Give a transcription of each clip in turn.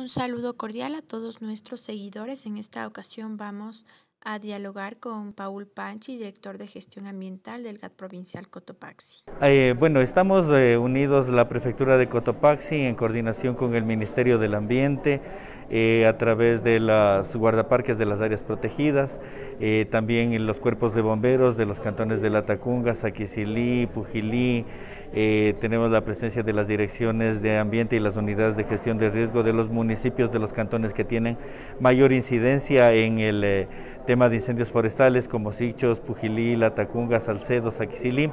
Un saludo cordial a todos nuestros seguidores. En esta ocasión vamos a dialogar con Paul Panchi, director de gestión ambiental del GAT provincial Cotopaxi. Eh, bueno, estamos eh, unidos la prefectura de Cotopaxi en coordinación con el Ministerio del Ambiente, eh, a través de las guardaparques de las áreas protegidas, eh, también en los cuerpos de bomberos de los cantones de Latacunga, Saquicilí, Pujilí, eh, tenemos la presencia de las direcciones de ambiente y las unidades de gestión de riesgo de los municipios de los cantones que tienen mayor incidencia en el tema de incendios forestales como Sichos, Pujilí, Latacunga, Salcedo, Saquicilí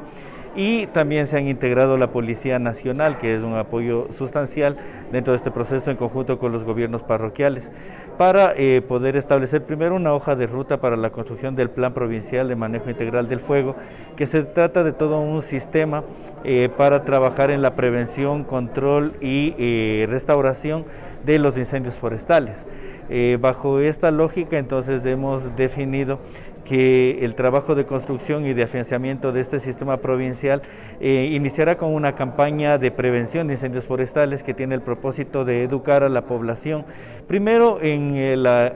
y también se han integrado la Policía Nacional, que es un apoyo sustancial dentro de este proceso en conjunto con los gobiernos parroquiales, para eh, poder establecer primero una hoja de ruta para la construcción del Plan Provincial de Manejo Integral del Fuego, que se trata de todo un sistema eh, para trabajar en la prevención, control y eh, restauración de los incendios forestales. bajo esta lógica entonces hemos definido que el trabajo de construcción y de afianzamiento de este sistema provincial eh, iniciará con una campaña de prevención de incendios forestales que tiene el propósito de educar a la población, primero en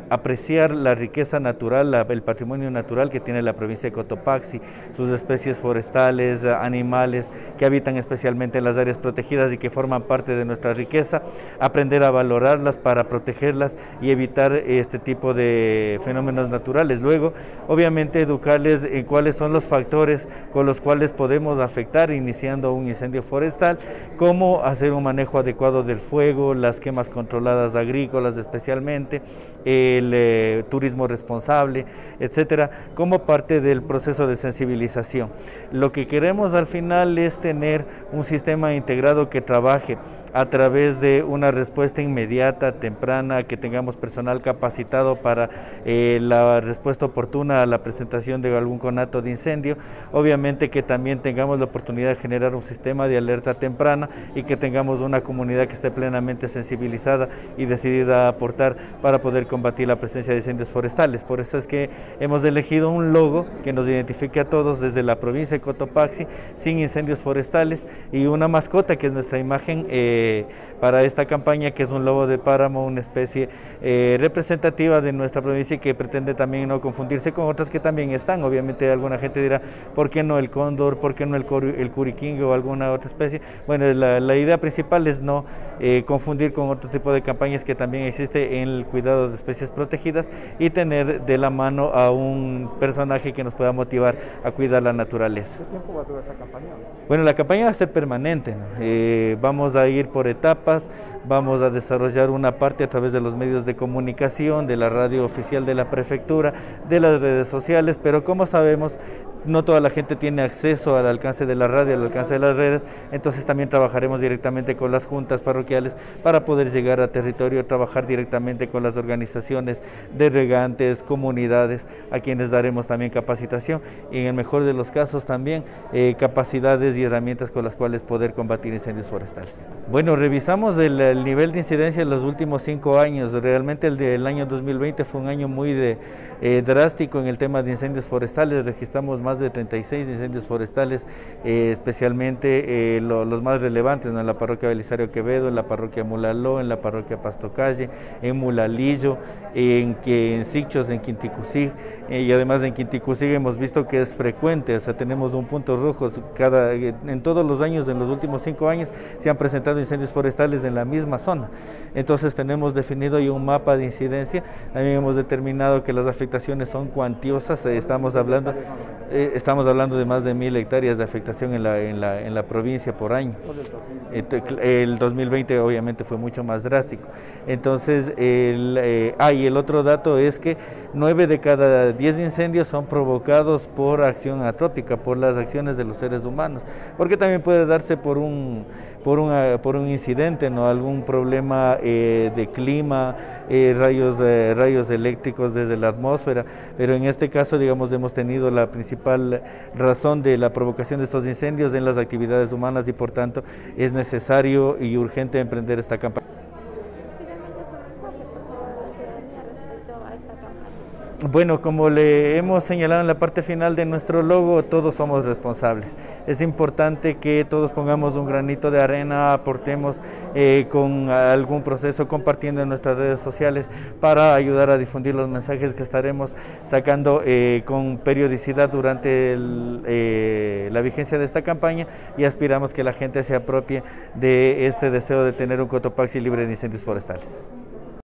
apreciar la riqueza natural, el patrimonio natural que tiene la provincia de Cotopaxi, sus especies forestales, animales que habitan especialmente en las áreas protegidas y que forman parte de nuestra riqueza, aprender a valorarlas para protegerlas y evitar este tipo de fenómenos naturales. Luego, obviamente educarles en cuáles son los factores con los cuales podemos afectar iniciando un incendio forestal, cómo hacer un manejo adecuado del fuego, las quemas controladas agrícolas especialmente, el eh, turismo responsable, etcétera, como parte del proceso de sensibilización. Lo que queremos al final es tener un sistema integrado que trabaje a través de una respuesta inmediata, temprana, que tengamos personal capacitado para eh, la respuesta oportuna la presentación de algún conato de incendio. Obviamente que también tengamos la oportunidad de generar un sistema de alerta temprana y que tengamos una comunidad que esté plenamente sensibilizada y decidida a aportar para poder combatir la presencia de incendios forestales. Por eso es que hemos elegido un logo que nos identifique a todos desde la provincia de Cotopaxi sin incendios forestales y una mascota que es nuestra imagen eh, para esta campaña que es un lobo de páramo, una especie eh, representativa de nuestra provincia y que pretende también no confundirse con otras que también están. Obviamente alguna gente dirá, ¿por qué no el cóndor? ¿Por qué no el, el curiquingo o alguna otra especie? Bueno, la, idea principal es no eh, confundir con otro tipo de campañas que también existe en el cuidado de especies protegidas y tener de la mano a un personaje que nos pueda motivar a cuidar la naturaleza. ¿Qué tiempo va a durar esta campaña? Bueno, la campaña va a ser permanente. Eh, vamos a ir por etapas, vamos a desarrollar una parte a través de los medios de comunicación, de la radio oficial de la prefectura, de las redes sociales, pero como sabemos, no toda la gente tiene acceso al alcance de la radio, al alcance de las redes, entonces también trabajaremos directamente con las juntas parroquiales para poder llegar a territorio, trabajar directamente con las organizaciones de regantes, comunidades, a quienes daremos también capacitación y en el mejor de los casos también eh, capacidades y herramientas con las cuales poder combatir incendios forestales. Bueno, revisamos el, nivel de incidencia en los últimos cinco años, realmente el del año 2020 fue un año muy eh, drástico en el tema de incendios forestales, registramos más de 36 incendios forestales, eh, especialmente eh, los más relevantes en la parroquia Belisario Quevedo, en la parroquia Mulaló, en la parroquia Pastocalle, en Mulalillo, en, que, en Sichos, en Quinticusig, eh, y además en Quinticusig hemos visto que es frecuente, o sea, tenemos un punto rojo, cada, en todos los años, en los últimos cinco años, se han presentado incendios forestales en la misma zona. Entonces tenemos definido ya un mapa de incidencia, también hemos determinado que las afectaciones son cuantiosas, estamos hablando estamos hablando de más de mil hectáreas de afectación en la, en la, en la provincia por año. El 2020 obviamente fue mucho más drástico. Entonces, el, eh, ah, y el otro dato es que nueve de cada diez incendios son provocados por acción atrópica, por las acciones de los seres humanos, porque también puede darse por un, por por un incidente, ¿no? algún problema eh, de clima, eh, rayos, rayos eléctricos desde la atmósfera, pero en este caso, digamos, hemos tenido la principal razón de la provocación de estos incendios en las actividades humanas y por tanto es necesario y urgente emprender esta campaña. Bueno, como le hemos señalado en la parte final de nuestro logo, todos somos responsables. Es importante que todos pongamos un granito de arena, aportemos eh, con algún proceso compartiendo en nuestras redes sociales para ayudar a difundir los mensajes que estaremos sacando eh, con periodicidad durante eh, la vigencia de esta campaña y aspiramos que la gente se apropie de este deseo de tener un Cotopaxi libre de incendios forestales.